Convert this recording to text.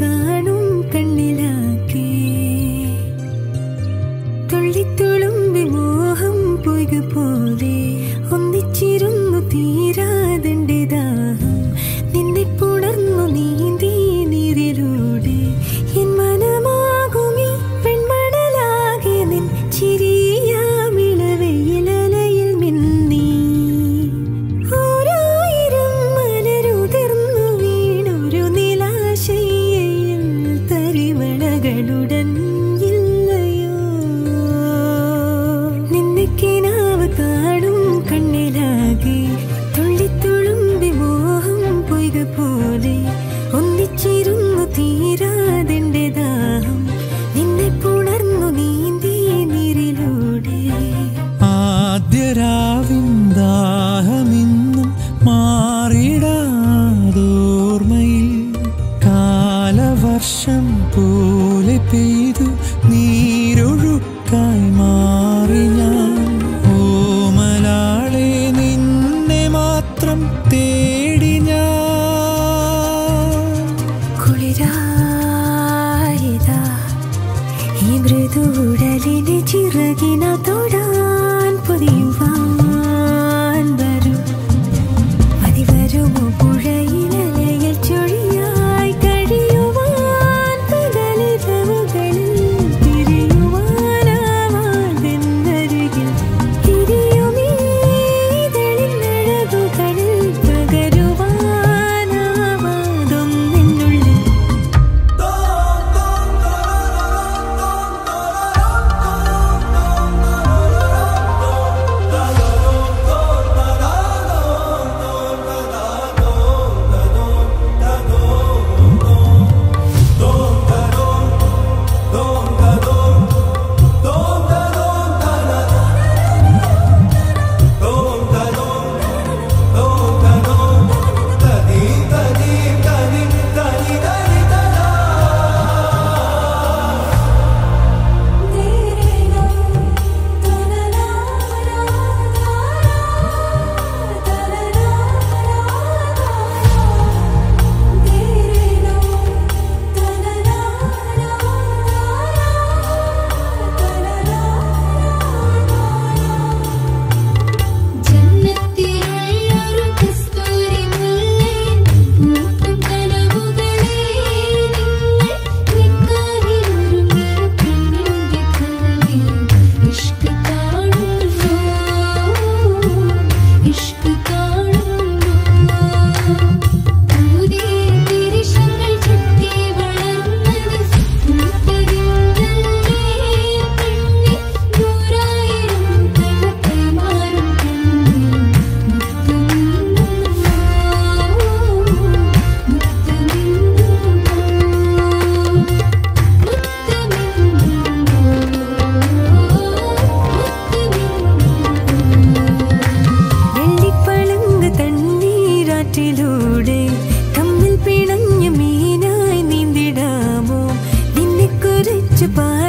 കാണും കണ്ണിലാക്കി തുള്ളിത്തുളുമ്പി മോഹം പോലെ ഒന്നിച്ചിരുന്നു തീരാ need 就把